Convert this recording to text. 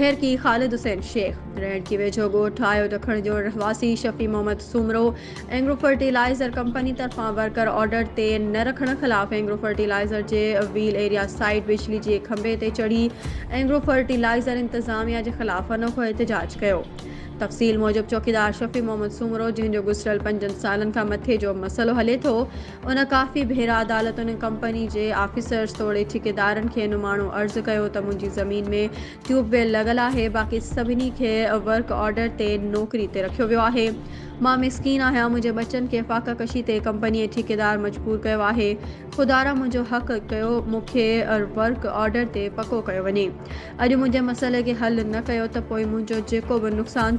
डहर की ख़ालिद हुसैन शेख। ग्रहण की वेझो गोठ आयो ॾखण जो रहवासी शफ़ी मोहम्मद सुमरो एंग्रो फर्टिलाइज़र कंपनी तरफ़ां वर्कर ऑर्डर ते न रखण ख़िलाफ़ एंग्रो फर्टिलाइज़र जे व्हील एरिया साइट बिजली जे खंभे ते चढ़ी एंग्रो फर्टिलाइज़र इंतज़ामिया जे ख़िलाफ़ अनोखो एहतजाज कयो। तफ़सील मूजिब चौकीदार शफ़ी मोहम्मद सुमरो जंहिंजो गुज़िरियल पंजनि सालनि मथे जो मसइलो हले थो। उन काफ़ी भेरा अदालतुनि कंपनी जे ऑफिसर्स तोड़े ठेकेदारनि खे नुमाणो अर्ज़ु कयो त मुंहिंजी ज़मीन में ट्यूबवेल लॻल आहे। बाक़ी सभिनी खे वर्क ऑर्डर ते नौकिरी ते रखियो वियो आहे। माँ मिसकिन आहियाँ, मुंहिंजे खे फ़ाक़ा कशी ते कंपनी ठेकेदार मजबूर कयो आहे। ख़ुदारा मुंहिंजो हक़ कयो, मूंखे वर्क ऑर्डर ते पको कयो वञे। अॼु मुंहिंजे मसइले खे हल न कयो त पोइ मुंहिंजो जेको बि नुक़सानु